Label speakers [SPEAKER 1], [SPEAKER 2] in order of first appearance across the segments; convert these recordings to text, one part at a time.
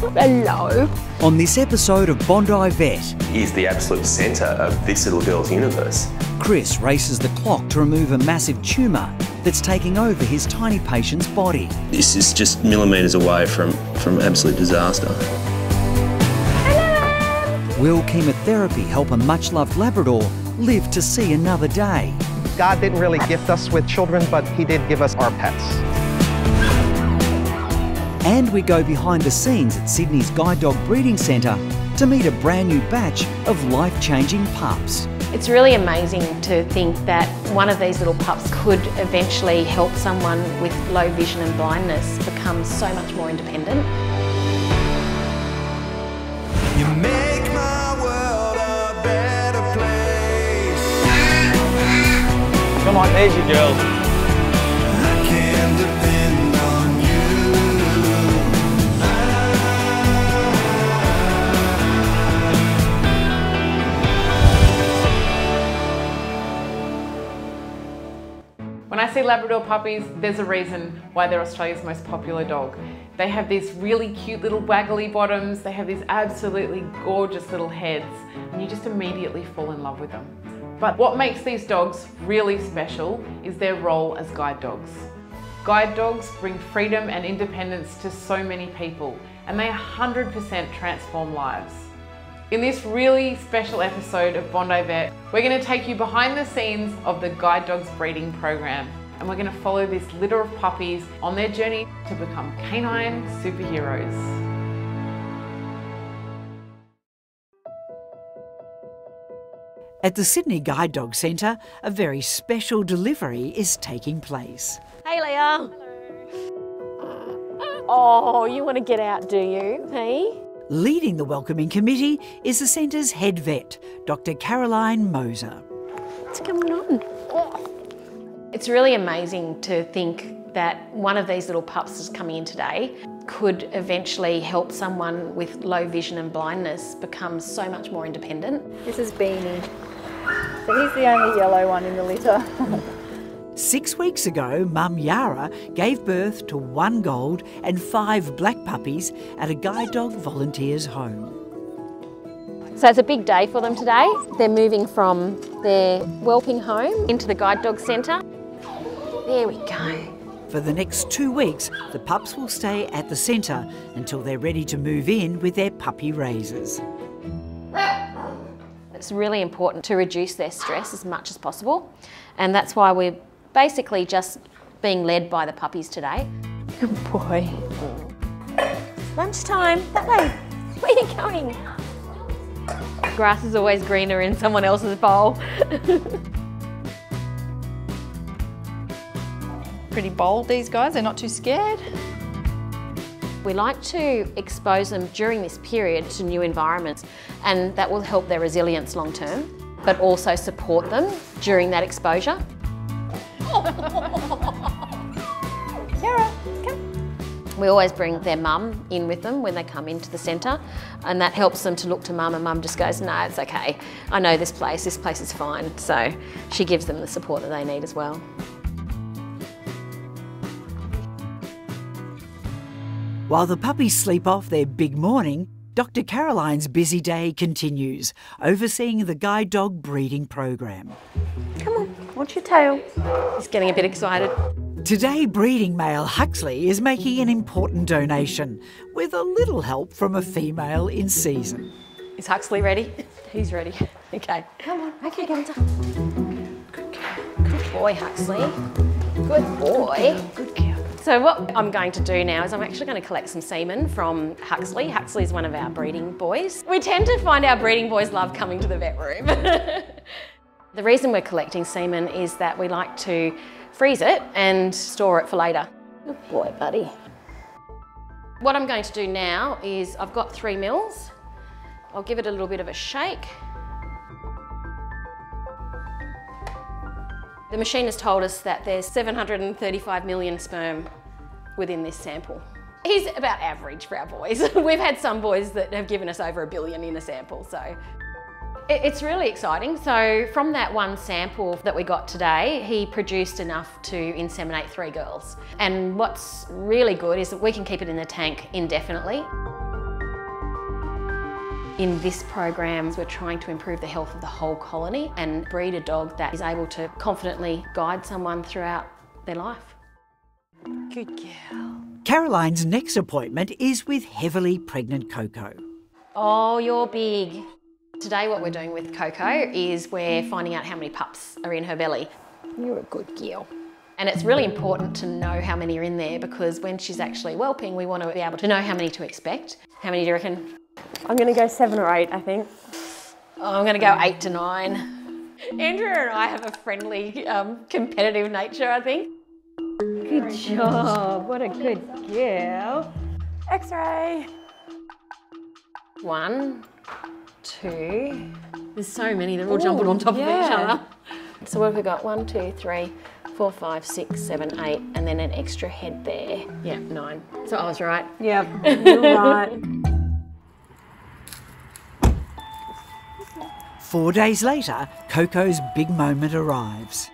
[SPEAKER 1] Hello.
[SPEAKER 2] On this episode of Bondi Vet,
[SPEAKER 3] He's the absolute centre of this little girl's universe.
[SPEAKER 2] Chris races the clock to remove a massive tumour that's taking over his tiny patient's body.
[SPEAKER 4] This is just millimetres away from, from absolute disaster.
[SPEAKER 2] Will chemotherapy help a much loved Labrador live to see another day?
[SPEAKER 5] God didn't really gift us with children, but He did give us our pets.
[SPEAKER 2] And we go behind the scenes at Sydney's Guide Dog Breeding Centre to meet a brand new batch of life changing pups.
[SPEAKER 1] It's really amazing to think that one of these little pups could eventually help someone with low vision and blindness become so much more independent.
[SPEAKER 6] You make my world a better place.
[SPEAKER 7] Come on, there's your girl.
[SPEAKER 8] See Labrador puppies, there's a reason why they're Australia's most popular dog. They have these really cute little waggly bottoms, they have these absolutely gorgeous little heads, and you just immediately fall in love with them. But what makes these dogs really special is their role as guide dogs. Guide dogs bring freedom and independence to so many people, and they 100% transform lives. In this really special episode of Bondi Vet, we're going to take you behind the scenes of the Guide Dogs breeding program. And we're going to follow this litter of puppies on their journey to become canine superheroes.
[SPEAKER 2] At the Sydney Guide Dog Centre, a very special delivery is taking place.
[SPEAKER 1] Hey, Leah. Oh, you want to get out, do you? Hey?
[SPEAKER 2] Leading the welcoming committee is the centre's head vet, Dr. Caroline Moser.
[SPEAKER 1] What's going on? It's really amazing to think that one of these little pups that's coming in today could eventually help someone with low vision and blindness become so much more independent.
[SPEAKER 9] This is Beanie. So he's the only yellow one in the litter.
[SPEAKER 2] Six weeks ago, Mum Yara gave birth to one gold and five black puppies at a guide dog volunteer's home.
[SPEAKER 1] So it's a big day for them today. They're moving from their whelping home into the guide dog centre. There we go.
[SPEAKER 2] For the next two weeks, the pups will stay at the centre until they're ready to move in with their puppy raisers.
[SPEAKER 1] It's really important to reduce their stress as much as possible, and that's why we're basically just being led by the puppies today. Good boy. Lunchtime. That way. Where are you going? Grass is always greener in someone else's bowl.
[SPEAKER 9] Pretty bold, these guys. They're not too scared.
[SPEAKER 1] We like to expose them during this period to new environments and that will help their resilience long term, but also support them during that exposure.
[SPEAKER 9] Yara, come.
[SPEAKER 1] We always bring their mum in with them when they come into the centre and that helps them to look to mum and mum just goes, no, it's okay. I know this place, this place is fine. So she gives them the support that they need as well.
[SPEAKER 2] While the puppies sleep off their big morning, Dr. Caroline's busy day continues, overseeing the guide dog breeding program.
[SPEAKER 9] Come on, watch your tail.
[SPEAKER 1] He's getting a bit excited.
[SPEAKER 2] Today, breeding male Huxley is making an important donation, with a little help from a female in season.
[SPEAKER 1] Is Huxley ready? He's ready. Okay. Come on. Okay, go Good girl. Good boy, Huxley. Good boy. Good girl. So what I'm going to do now is I'm actually going to collect some semen from Huxley. Huxley is one of our breeding boys. We tend to find our breeding boys love coming to the vet room. the reason we're collecting semen is that we like to freeze it and store it for later. Good boy, buddy. What I'm going to do now is I've got three mils. I'll give it a little bit of a shake. The machine has told us that there's 735 million sperm within this sample. He's about average for our boys. We've had some boys that have given us over a billion in a sample, so it's really exciting. So from that one sample that we got today, he produced enough to inseminate three girls. And what's really good is that we can keep it in the tank indefinitely. In this program, we're trying to improve the health of the whole colony and breed a dog that is able to confidently guide someone throughout their life.
[SPEAKER 2] Good girl. Caroline's next appointment is with heavily pregnant Coco.
[SPEAKER 1] Oh, you're big. Today what we're doing with Coco is we're finding out how many pups are in her belly. You're a good girl. And it's really important to know how many are in there because when she's actually whelping, we want to be able to know how many to expect. How many do you reckon?
[SPEAKER 9] I'm going to go seven or eight, I think.
[SPEAKER 1] Oh, I'm going to go eight to nine. Andrea and I have a friendly, um, competitive nature, I think.
[SPEAKER 9] Good job. What a good girl. X-ray.
[SPEAKER 1] One, two. There's so many, they're all jumbled on top of each other. So what have we got? One, two, three, four, five, six, seven, eight, and then an extra head there. Yeah, nine. So I was right.
[SPEAKER 9] Yep, you're right.
[SPEAKER 2] Four days later, Coco's big moment arrives.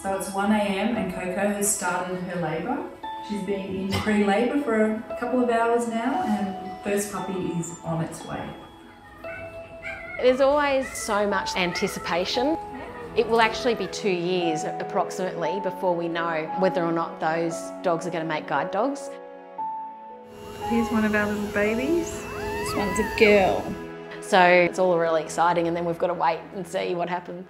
[SPEAKER 7] So it's 1am and Coco has started her labour. She's been in pre-labour for a couple of hours now and first puppy is on its way.
[SPEAKER 1] There's always so much anticipation. It will actually be two years approximately before we know whether or not those dogs are going to make guide dogs.
[SPEAKER 7] Here's one of our little babies. This one's a girl.
[SPEAKER 1] So it's all really exciting and then we've got to wait and see what happens.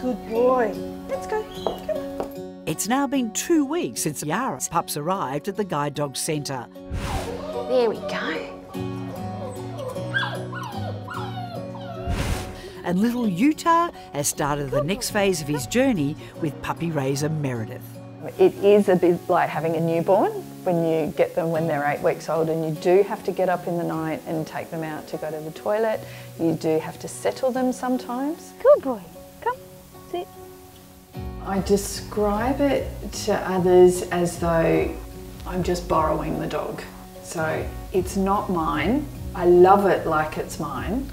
[SPEAKER 9] Good boy. Let's go. Come on.
[SPEAKER 2] It's now been two weeks since Yara's pups arrived at the Guide Dog Centre.
[SPEAKER 1] There we go.
[SPEAKER 2] And little Utah has started the next phase of his journey with puppy raiser Meredith.
[SPEAKER 10] It is a bit like having a newborn when you get them when they're eight weeks old and you do have to get up in the night and take them out to go to the toilet. You do have to settle them sometimes.
[SPEAKER 9] Good boy. Come. Sit.
[SPEAKER 10] I describe it to others as though I'm just borrowing the dog. So it's not mine. I love it like it's mine,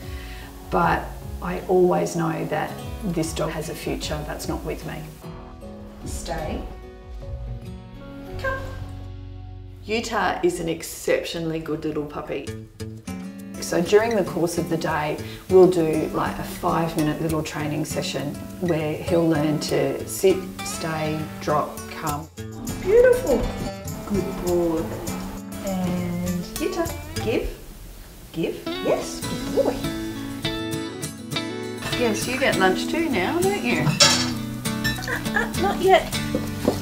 [SPEAKER 10] but I always know that this dog has a future that's not with me. Stay. Utah is an exceptionally good little puppy. So during the course of the day, we'll do like a five minute little training session where he'll learn to sit, stay, drop, come. Beautiful. Good boy. And Utah, give, give, yes, good boy. Yes, you get lunch too now, don't you? Not yet.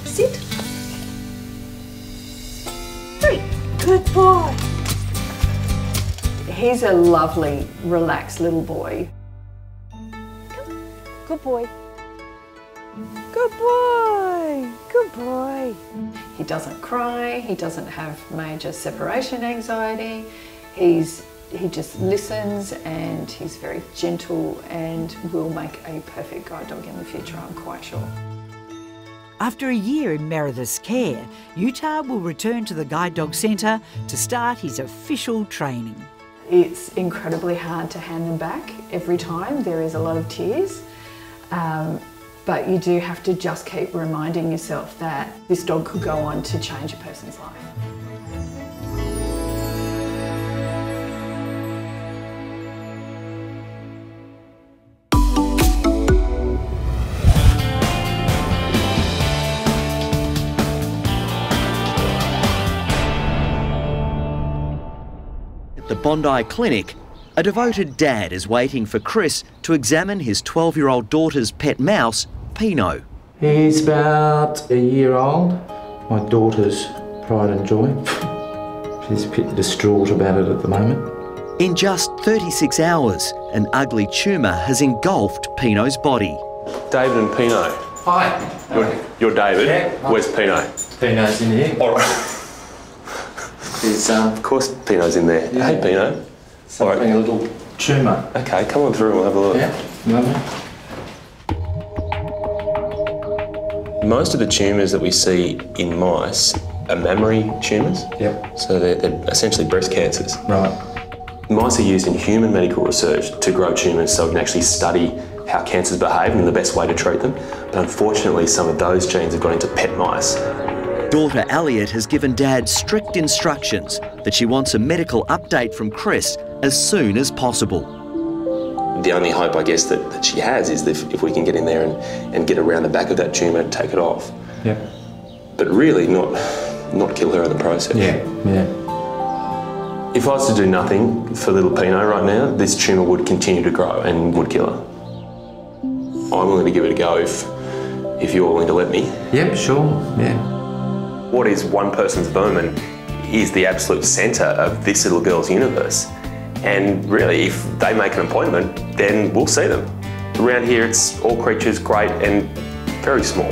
[SPEAKER 10] Sit. Good boy. He's a lovely, relaxed little boy.
[SPEAKER 9] Good boy. Good boy. Good boy.
[SPEAKER 10] He doesn't cry, he doesn't have major separation anxiety. He's he just listens and he's very gentle and will make a perfect guide dog in the future, I'm quite sure.
[SPEAKER 2] After a year in Meredith's care, Utah will return to the Guide Dog Centre to start his official training.
[SPEAKER 10] It's incredibly hard to hand them back every time. There is a lot of tears. Um, but you do have to just keep reminding yourself that this dog could go on to change a person's life.
[SPEAKER 11] Bondi Clinic, a devoted dad is waiting for Chris to examine his 12 year old daughter's pet mouse, Pino.
[SPEAKER 12] He's about a year old. My daughter's pride and joy. She's a bit distraught about it at the moment.
[SPEAKER 11] In just 36 hours, an ugly tumour has engulfed Pino's body.
[SPEAKER 3] David and Pino.
[SPEAKER 12] Hi.
[SPEAKER 3] You're, you're David.
[SPEAKER 12] Yeah.
[SPEAKER 3] Where's Pino?
[SPEAKER 12] Pino's in here.
[SPEAKER 3] All right.
[SPEAKER 12] There's um,
[SPEAKER 3] Of course, Pino's in there.
[SPEAKER 12] Yeah.
[SPEAKER 3] Hey, Pino.
[SPEAKER 12] something, a little tumour.
[SPEAKER 3] Okay, come on through and we'll have a look.
[SPEAKER 12] Yeah, lovely.
[SPEAKER 3] Most of the tumours that we see in mice are mammary tumours.
[SPEAKER 12] Yep.
[SPEAKER 3] So they're, they're essentially breast cancers.
[SPEAKER 12] Right.
[SPEAKER 3] Mice are used in human medical research to grow tumours so we can actually study how cancers behave and the best way to treat them. But unfortunately, some of those genes have gone into pet mice.
[SPEAKER 11] Daughter Elliot has given Dad strict instructions that she wants a medical update from Chris as soon as possible.
[SPEAKER 3] The only hope, I guess, that, that she has is if, if we can get in there and, and get around the back of that tumour and take it off.
[SPEAKER 12] Yep.
[SPEAKER 3] But really, not not kill her in the process.
[SPEAKER 12] Yeah, yeah.
[SPEAKER 3] If I was to do nothing for little Pino right now, this tumour would continue to grow and would kill her. I'm willing to give it a go if, if you're willing to let me.
[SPEAKER 12] Yep, sure, yeah.
[SPEAKER 3] What is one person's Bowman is the absolute centre of this little girl's universe. And really, if they make an appointment, then we'll see them. Around here, it's all creatures great and very small.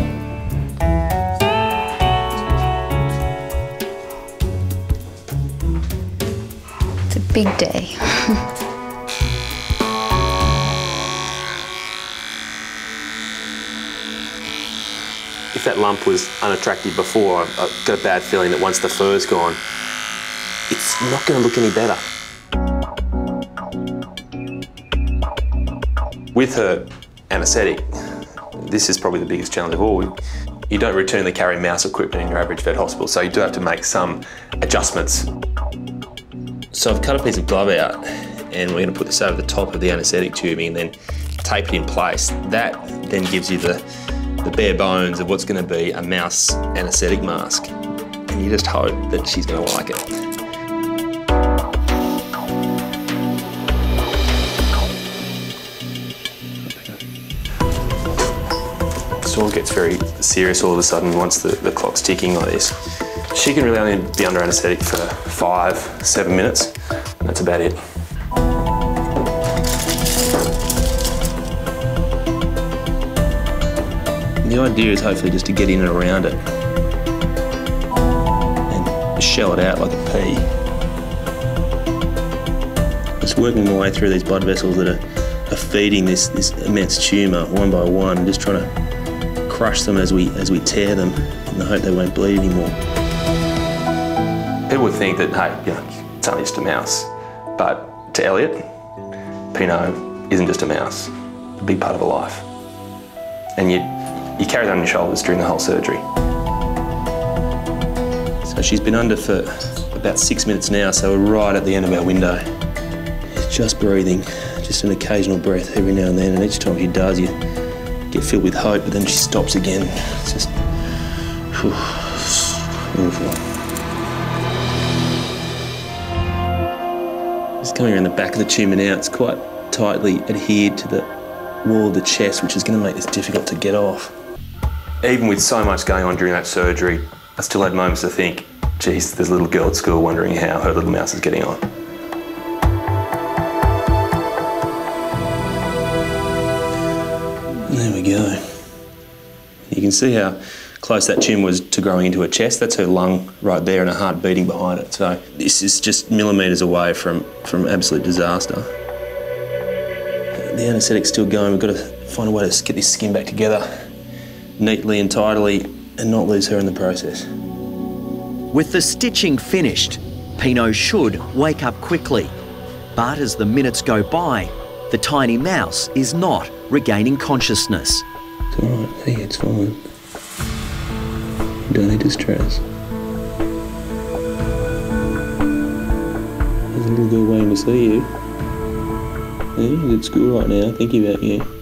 [SPEAKER 13] It's a big day.
[SPEAKER 3] If that lump was unattractive before, I've got a bad feeling that once the fur's gone, it's not going to look any better. With her anaesthetic, this is probably the biggest challenge of all. You don't routinely carry mouse equipment in your average vet hospital, so you do have to make some adjustments.
[SPEAKER 4] So I've cut a piece of glove out and we're going to put this over the top of the anaesthetic tubing and then tape it in place. That then gives you the, the bare bones of what's going to be a mouse anaesthetic mask. And you just hope that she's going to like it.
[SPEAKER 3] All gets very serious all of a sudden once the, the clock's ticking like this. She can really only be under anaesthetic for five, seven minutes, and that's about it.
[SPEAKER 4] The idea is hopefully just to get in and around it and shell it out like a pea. Just working my way through these blood vessels that are, are feeding this, this immense tumour one by one, just trying to crush them as we as we tear them in the hope they won't bleed anymore.
[SPEAKER 3] People would think that, hey, you know, it's only just a mouse. But to Elliot, Pino isn't just a mouse, it's a big part of a life. And you, you carry that on your shoulders during the whole surgery.
[SPEAKER 4] So she's been under for about six minutes now, so we're right at the end of our window. She's just breathing, just an occasional breath every now and then, and each time she does, you get filled with hope, but then she stops again. It's just whew, awful. Just coming around the back of the tumour now, it's quite tightly adhered to the wall of the chest, which is going to make this difficult to get off.
[SPEAKER 3] Even with so much going on during that surgery, I still had moments to think, geez, there's a little girl at school wondering how her little mouse is getting on.
[SPEAKER 4] There we go. You can see how close that tumour was to growing into her chest. That's her lung right there and her heart beating behind it. So this is just millimetres away from, from absolute disaster. The anaesthetic's still going. We've got to find a way to get this skin back together neatly and tidily and not lose her in the process.
[SPEAKER 11] With the stitching finished, Pino should wake up quickly. But as the minutes go by, the tiny mouse is not regaining consciousness.
[SPEAKER 4] It's all right. Hey, it's fine. You don't need to stress. There's a little girl waiting to see you. Yeah, she's at school right now, thinking about you.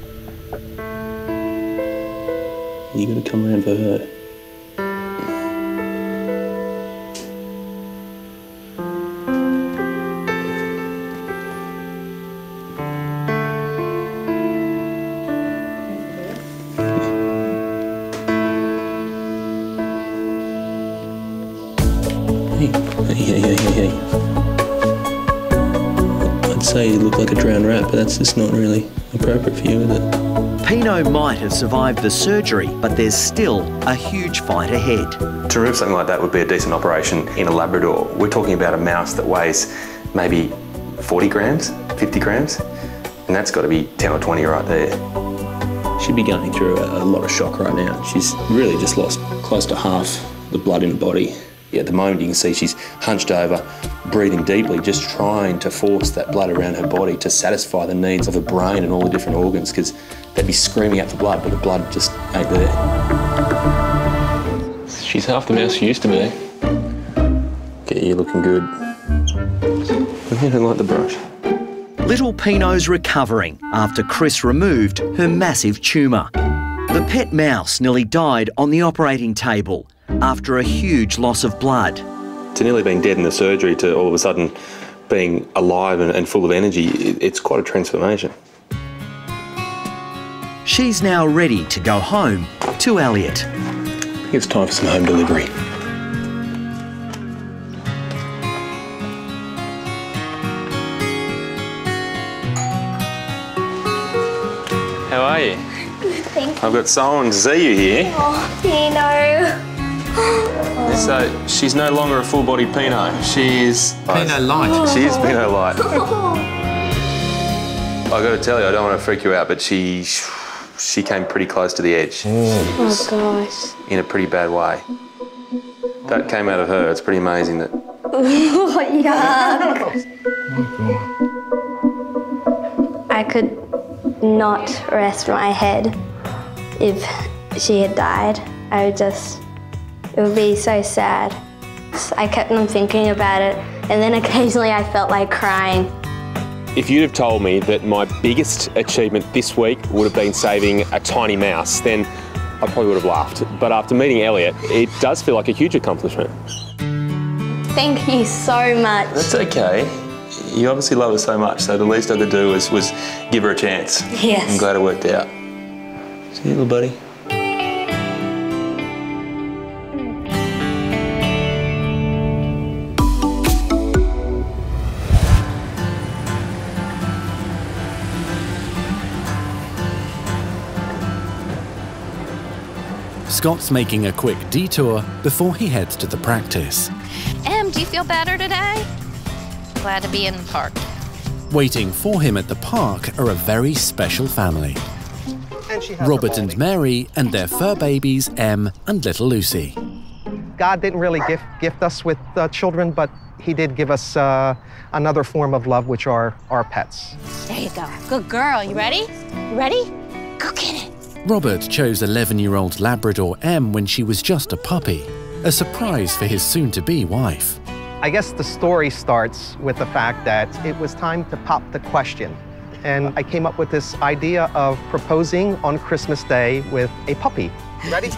[SPEAKER 4] You gotta come around for her. Hey, hey, hey, hey, hey, hey. I'd say you look like a drowned rat, but that's just not really appropriate for you, is it?
[SPEAKER 11] Pino might have survived the surgery, but there's still a huge fight ahead.
[SPEAKER 3] To remove something like that would be a decent operation in a Labrador. We're talking about a mouse that weighs maybe 40 grams, 50 grams, and that's got to be 10 or 20 right there.
[SPEAKER 4] She'd be going through a, a lot of shock right now. She's really just lost close to half the blood in her body. Yeah, at the moment, you can see she's hunched over, breathing deeply, just trying to force that blood around her body to satisfy the needs of her brain and all the different organs because they'd be screaming out for blood, but the blood just ain't there. She's half the mouse she used to be. Get you looking good. Look at her like the brush.
[SPEAKER 11] Little Pino's recovering after Chris removed her massive tumour. The pet mouse nearly died on the operating table after a huge loss of blood.
[SPEAKER 4] To nearly being dead in the surgery to all of a sudden being alive and, and full of energy, it, it's quite a transformation.
[SPEAKER 11] She's now ready to go home to Elliot.
[SPEAKER 4] I think it's time for some home delivery. How are you?
[SPEAKER 14] Thank
[SPEAKER 4] I've got someone to see you here.
[SPEAKER 14] Oh, Pino.
[SPEAKER 4] So uh, she's no longer a full body Pinot. She is
[SPEAKER 12] Pinot Light.
[SPEAKER 4] She is Pinot Light. I got to tell you, I don't want to freak you out, but she she came pretty close to the edge.
[SPEAKER 14] Oh gosh.
[SPEAKER 4] in a pretty bad way. That came out of her. It's pretty amazing that.
[SPEAKER 14] Yuck. I could not rest my head if she had died. I would just, it would be so sad. I kept on thinking about it, and then occasionally I felt like crying.
[SPEAKER 3] If you'd have told me that my biggest achievement this week would have been saving a tiny mouse, then I probably would have laughed. But after meeting Elliot, it does feel like a huge accomplishment.
[SPEAKER 14] Thank you so much.
[SPEAKER 4] That's okay. You obviously love her so much, so the least I could do was, was give her a chance.
[SPEAKER 14] Yes.
[SPEAKER 4] I'm glad it worked out. See you, little buddy.
[SPEAKER 15] Scott's making a quick detour before he heads to the practice.
[SPEAKER 13] Em, do you feel better today? Glad to be in the park.
[SPEAKER 15] Waiting for him at the park are a very special family.
[SPEAKER 5] And she has
[SPEAKER 15] Robert and Mary and their fur babies, Em and little Lucy.
[SPEAKER 5] God didn't really gift, gift us with uh, children, but He did give us uh, another form of love, which are our pets.
[SPEAKER 1] There you go. Good girl. You ready? You ready? Go get it.
[SPEAKER 15] Robert chose 11 year old Labrador M when she was just a puppy, a surprise for his soon to be wife.
[SPEAKER 5] I guess the story starts with the fact that it was time to pop the question. And I came up with this idea of proposing on Christmas Day with a puppy. Ready?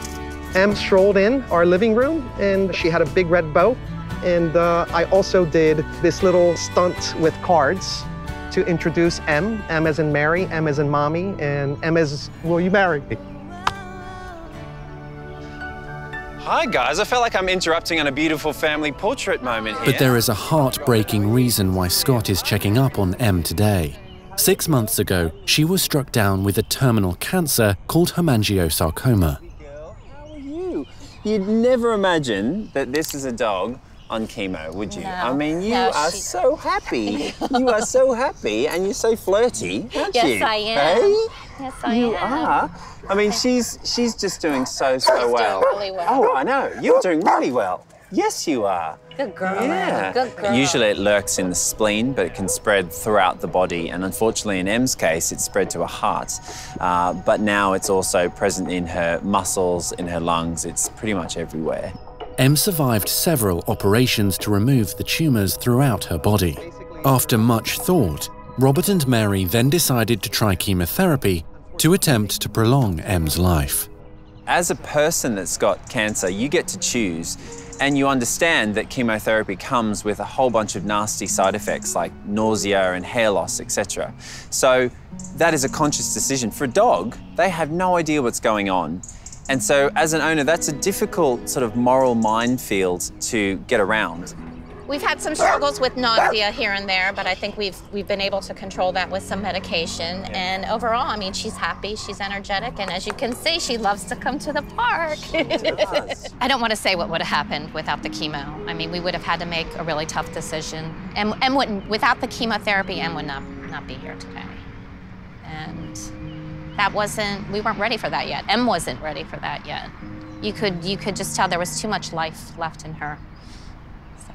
[SPEAKER 5] Em strolled in our living room and she had a big red bow. And uh, I also did this little stunt with cards to introduce M. M as in Mary, M as in mommy, and M as, will you marry me?
[SPEAKER 16] Hi, guys. I felt like I'm interrupting on a beautiful family portrait moment here.
[SPEAKER 15] But there is a heartbreaking reason why Scott is checking up on M today. Six months ago, she was struck down with a terminal cancer called hemangiosarcoma.
[SPEAKER 16] you. You'd never imagine that this is a dog on chemo, would you?
[SPEAKER 13] No.
[SPEAKER 16] I mean, you
[SPEAKER 13] No,
[SPEAKER 16] are
[SPEAKER 13] she-
[SPEAKER 16] so happy. you are so happy, and you're so flirty, aren't
[SPEAKER 13] Yes,
[SPEAKER 16] you?
[SPEAKER 13] I am.
[SPEAKER 16] Hey?
[SPEAKER 13] Yes, I
[SPEAKER 16] you
[SPEAKER 13] am.
[SPEAKER 16] are. I mean, she's she's just doing so so well.
[SPEAKER 13] really well.
[SPEAKER 16] Oh, I know. You're doing really well. Yes, you are.
[SPEAKER 13] Good girl.
[SPEAKER 16] Yeah.
[SPEAKER 13] Good girl.
[SPEAKER 16] Usually it lurks in the spleen, but it can spread throughout the body. And unfortunately, in Em's case, it spread to her heart. Uh, but now it's also present in her muscles, in her lungs. It's pretty much everywhere.
[SPEAKER 15] M survived several operations to remove the tumours throughout her body. After much thought, Robert and Mary then decided to try chemotherapy to attempt to prolong M's life.
[SPEAKER 16] As a person that's got cancer, you get to choose, and you understand that chemotherapy comes with a whole bunch of nasty side effects like nausea and hair loss, etc. So that is a conscious decision. For a dog, they have no idea what's going on. And so, as an owner, that's a difficult sort of moral minefield to get around.
[SPEAKER 13] We've had some struggles with nausea here and there, but I think we've we've been able to control that with some medication. And overall, I mean, she's happy, she's energetic, and as you can see, she loves to come to the park. I don't want to say what would have happened without the chemo. I mean, we would have had to make a really tough decision. And wouldn't without the chemotherapy, M would not not be here today. And that wasn't we weren't ready for that yet. M wasn't ready for that yet. You could you could just tell there was too much life left in her. So.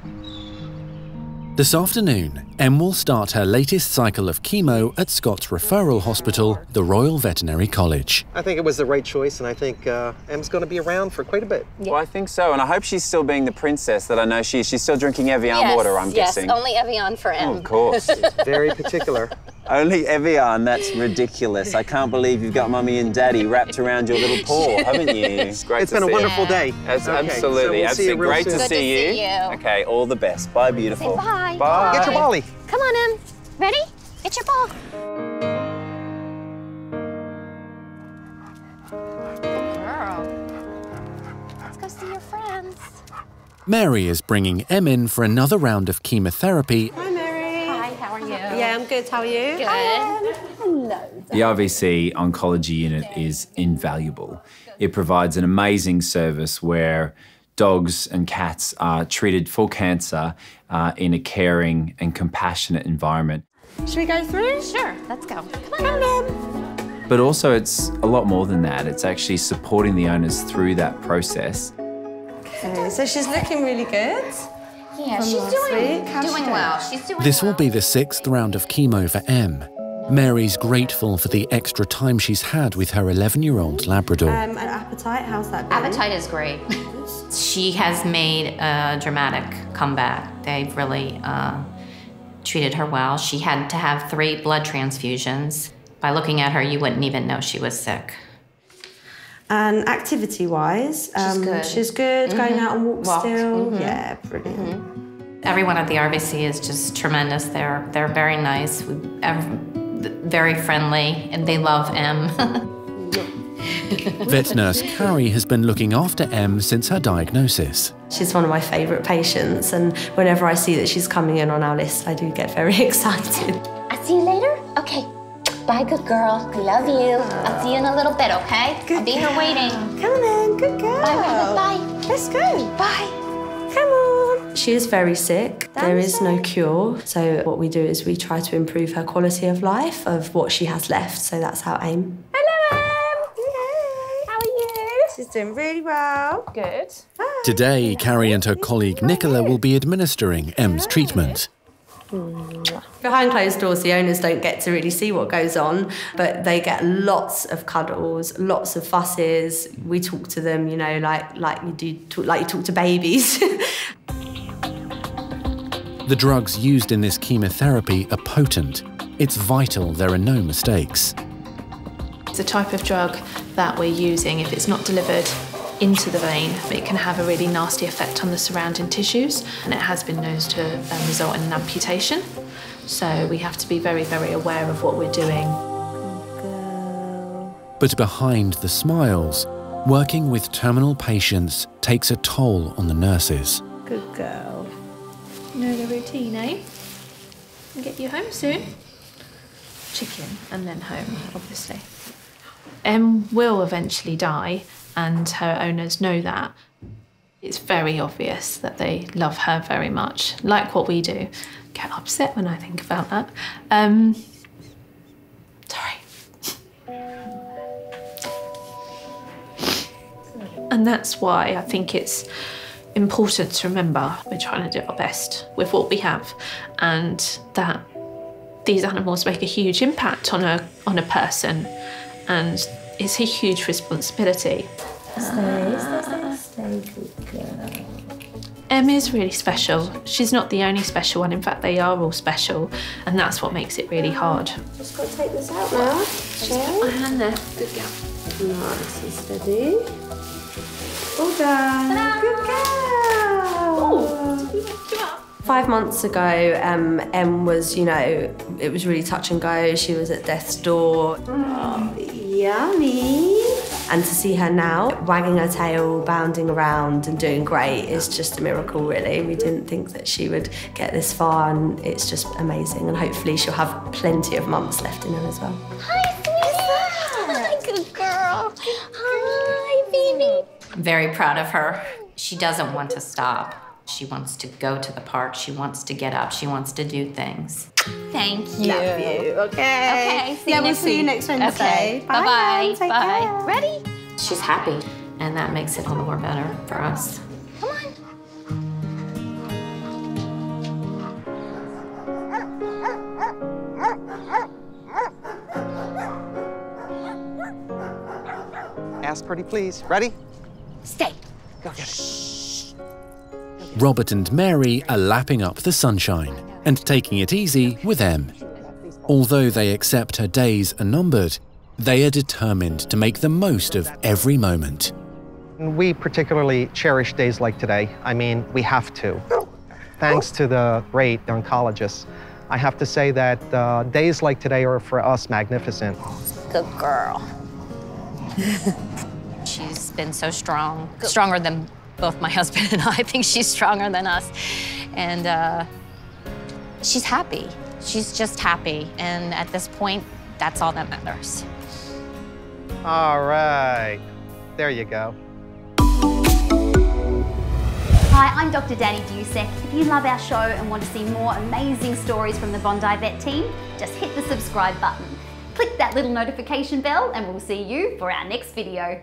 [SPEAKER 15] This afternoon, Em will start her latest cycle of chemo at Scott's referral hospital, the Royal Veterinary College.
[SPEAKER 5] I think it was the right choice, and I think uh, Em's going to be around for quite a bit.
[SPEAKER 16] Well, I think so, and I hope she's still being the princess that I know she is. She's still drinking Evian
[SPEAKER 17] yes,
[SPEAKER 16] water, I'm
[SPEAKER 17] yes,
[SPEAKER 16] guessing.
[SPEAKER 17] only Evian for Em.
[SPEAKER 16] Oh, of course.
[SPEAKER 5] Very particular.
[SPEAKER 16] Only Evian, that's ridiculous. I can't believe you've got mummy and daddy wrapped around your little paw, haven't you? It's great
[SPEAKER 5] It's
[SPEAKER 16] to
[SPEAKER 5] been a wonderful
[SPEAKER 16] you.
[SPEAKER 5] day.
[SPEAKER 16] That's
[SPEAKER 5] Okay, so
[SPEAKER 16] absolutely,
[SPEAKER 5] we'll see you
[SPEAKER 16] absolutely
[SPEAKER 5] real
[SPEAKER 16] great
[SPEAKER 5] soon.
[SPEAKER 16] to
[SPEAKER 5] Good to
[SPEAKER 16] see you.
[SPEAKER 17] see you.
[SPEAKER 16] Okay, all the best. Bye, beautiful.
[SPEAKER 17] Say bye.
[SPEAKER 16] Bye.
[SPEAKER 5] Get your Molly.
[SPEAKER 17] Come on, Em. Ready? Get your ball. Good girl. Let's go see your friends.
[SPEAKER 15] Mary is bringing Em in for another round of chemotherapy
[SPEAKER 17] Hi,
[SPEAKER 18] I'm good. How are you?
[SPEAKER 17] Good. Hello.
[SPEAKER 16] The RVC oncology unit is invaluable. It provides an amazing service where dogs and cats are treated for cancer uh, in a caring and compassionate environment.
[SPEAKER 18] Should we go through?
[SPEAKER 17] Sure, let's go. Come on, Em.
[SPEAKER 16] But also, it's a lot more than that. It's actually supporting the owners through that process.
[SPEAKER 18] Okay, so she's looking really good.
[SPEAKER 17] Yeah,
[SPEAKER 18] From
[SPEAKER 17] she's
[SPEAKER 18] last
[SPEAKER 17] doing,
[SPEAKER 18] week.
[SPEAKER 17] Doing
[SPEAKER 18] doing?
[SPEAKER 17] well. She's doing
[SPEAKER 15] This
[SPEAKER 17] well.
[SPEAKER 15] will be the sixth round of chemo for M. Mary's grateful for the extra time she's had with her 11 year old Labrador.
[SPEAKER 18] Um, and appetite, how's that been?
[SPEAKER 13] Appetite is great. she has made a dramatic comeback. They've really uh, treated her well. She had to have three blood transfusions. By looking at her, you wouldn't even know she was sick.
[SPEAKER 18] And activity-wise, um,
[SPEAKER 13] good.
[SPEAKER 18] she's good. Going
[SPEAKER 13] Mhm.
[SPEAKER 18] out on walks
[SPEAKER 13] Walk.
[SPEAKER 18] still.
[SPEAKER 13] Mhm.
[SPEAKER 18] Yeah, brilliant.
[SPEAKER 13] Everyone at the RVC is just tremendous. They're they're very nice, very friendly, and they love Em.
[SPEAKER 15] Vet nurse Carrie has been looking after Em since her diagnosis.
[SPEAKER 18] She's one of my favourite patients, and whenever I see that she's coming in on our list, I do get very excited.
[SPEAKER 17] I'll see you later. Okay. Bye, good girl. I love you. I'll see you in a little bit, okay? I'll be here waiting.
[SPEAKER 18] Come on, good girl.
[SPEAKER 17] Bye, Rabbit. Bye.
[SPEAKER 18] Let's go.
[SPEAKER 17] Bye.
[SPEAKER 18] Come on. She is very sick. There is no cure. So what we do is we try to improve her quality of life of what she has left. So that's our aim.
[SPEAKER 17] Hello, Em. How are you?
[SPEAKER 18] She's doing really well.
[SPEAKER 17] Good. Hi.
[SPEAKER 15] Today, Carrie and her colleague Nicola will be administering Em's treatment.
[SPEAKER 18] Behind closed doors, the owners don't get to really see what goes on, but they get lots of cuddles, lots of fusses. We talk to them, you know, like like you do, talk, like you talk to babies.
[SPEAKER 15] The drugs used in this chemotherapy are potent. It's vital there are no mistakes.
[SPEAKER 19] It's a type of drug that we're using. If it's not delivered into the vein, it can have a really nasty effect on the surrounding tissues, and it has been known to um, result in an amputation. So we have to be very, very aware of what we're doing.
[SPEAKER 15] But behind the smiles, working with terminal patients takes a toll on the nurses.
[SPEAKER 18] Good girl.
[SPEAKER 19] You know the routine, eh? And get you home soon. Chicken and then home, obviously. Em will eventually die, and her owners know that. It's very obvious that they love her very much, like what we do. Get upset when I think about that. Um, sorry. And that's why I think it's important to remember we're trying to do our best with what we have and that these animals make a huge impact on a on a person and it's a huge responsibility.
[SPEAKER 18] Stay, stay, stay, good girl.
[SPEAKER 19] Em is really special. She's not the only special one. In fact, they are all special, and that's what makes it really hard.
[SPEAKER 18] Just got to take this out now. Shall
[SPEAKER 19] My hand there. Good girl.
[SPEAKER 18] Nice and steady. All done. Good girl. Five months ago, um, Em was, you know, it was really touch and go. She was at death's door. Oh, yummy. And to see her now, wagging her tail, bounding around and doing great is just a miracle, really. We didn't think that she would get this far, and it's just amazing. And hopefully, she'll have plenty of months left in her as well.
[SPEAKER 17] Hi, sweetie. Good girl. Hi, baby.
[SPEAKER 13] I'm very proud of her. She doesn't want to stop. She wants to go to the park. She wants to get up. She wants to do things.
[SPEAKER 17] Thank you.
[SPEAKER 18] Love you. Okay.
[SPEAKER 17] Okay.
[SPEAKER 18] yeah, we'll see you next Wednesday.
[SPEAKER 17] Okay.
[SPEAKER 18] Bye
[SPEAKER 17] bye.
[SPEAKER 18] Bye.
[SPEAKER 17] Ready?
[SPEAKER 13] She's happy, and that makes it all the more better for us.
[SPEAKER 17] Come on.
[SPEAKER 5] Ask pretty please. Ready?
[SPEAKER 1] Stay.
[SPEAKER 5] Go get it.
[SPEAKER 15] Robert and Mary are lapping up the sunshine and taking it easy with Em. Although they accept her days are numbered, they are determined to make the most of every moment.
[SPEAKER 5] We particularly cherish days like today. I mean, we have to. Thanks to the great oncologists, I have to say that uh, days like today are for us magnificent.
[SPEAKER 13] Good girl. she's been so strong, stronger than both my husband and I. I think she's stronger than us. And uh, she's happy. She's just happy. And at this point, that's all that matters.
[SPEAKER 5] All right. There you go.
[SPEAKER 20] Hi, I'm Dr. Danny Dusek. If you love our show and want to see more amazing stories from the Bondi Vet team, just hit the subscribe button. Click that little notification bell and we'll see you for our next video.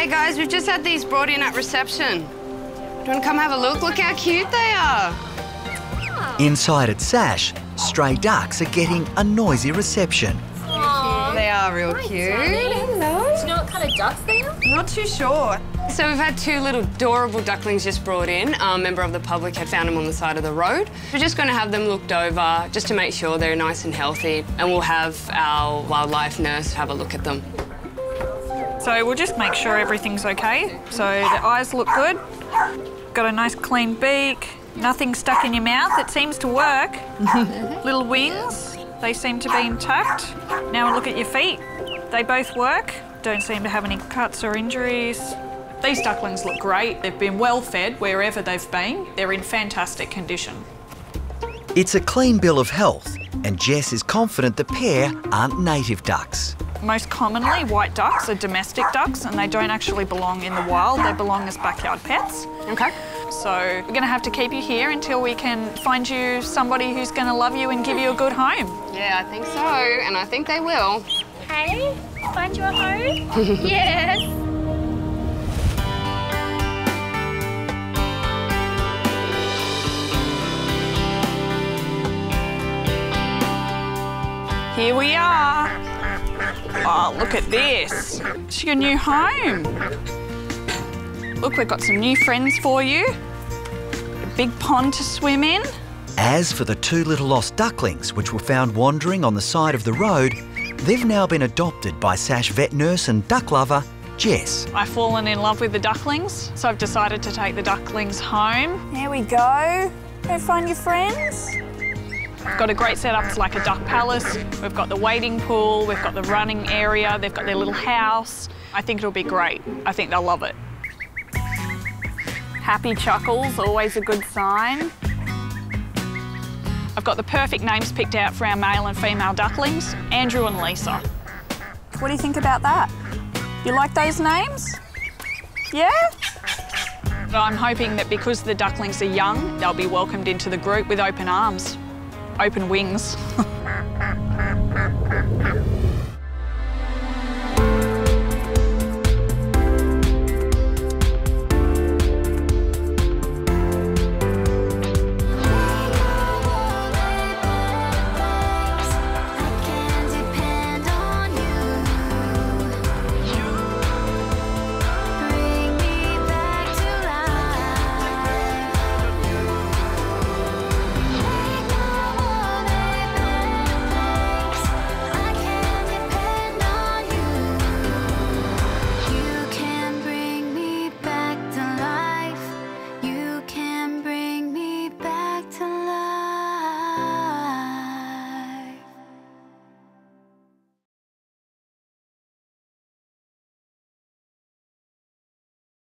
[SPEAKER 21] Hey guys, we've just had these brought in at reception. Do you want to come have a look? Look how cute they are.
[SPEAKER 22] Inside at Sash, stray ducks are getting a noisy reception.
[SPEAKER 21] They are real cute.
[SPEAKER 20] Hello. Do you know what kind of ducks they are?
[SPEAKER 21] Not too sure. So we've had two little adorable ducklings just brought in. A member of the public had found them on the side of the road. We're just going to have them looked over just to make sure they're nice and healthy. And we'll have our wildlife nurse have a look at them.
[SPEAKER 23] So we'll just make sure everything's okay. So the eyes look good. Got a nice clean beak. Nothing stuck in your mouth. It seems to work. Little wings. They seem to be intact. Now look at your feet. They both work. Don't seem to have any cuts or injuries.
[SPEAKER 10] These ducklings look great. They've been well fed wherever they've been. They're in fantastic condition.
[SPEAKER 22] It's a clean bill of health, and Jess is confident the pair aren't native ducks.
[SPEAKER 23] Most commonly, white ducks are domestic ducks and they don't actually belong in the wild. They belong as backyard pets.
[SPEAKER 21] Okay.
[SPEAKER 23] So we're going to have to keep you here until we can find you somebody who's going to love you and give you a good home.
[SPEAKER 21] Yeah, I think so, and I think they will.
[SPEAKER 20] Hey, find you a home? yes.
[SPEAKER 23] Here we are. Oh, look at this. It's your new home. Look, we've got some new friends for you. A big pond to swim in.
[SPEAKER 22] As for the two little lost ducklings, which were found wandering on the side of the road, they've now been adopted by Sash vet nurse and duck lover, Jess.
[SPEAKER 23] I've fallen in love with the ducklings, so I've decided to take the ducklings home. There we go. Go find your friends. We've got a great setup. It's like a duck palace. We've got the wading pool, we've got the running area, they've got their little house. I think it'll be great. I think they'll love it. Happy chuckles, always a good sign. I've got the perfect names picked out for our male and female ducklings, Andrew and Lisa. What do you think about that? You like those names? Yeah? I'm hoping that because the ducklings are young, they'll be welcomed into the group with open arms, open wings.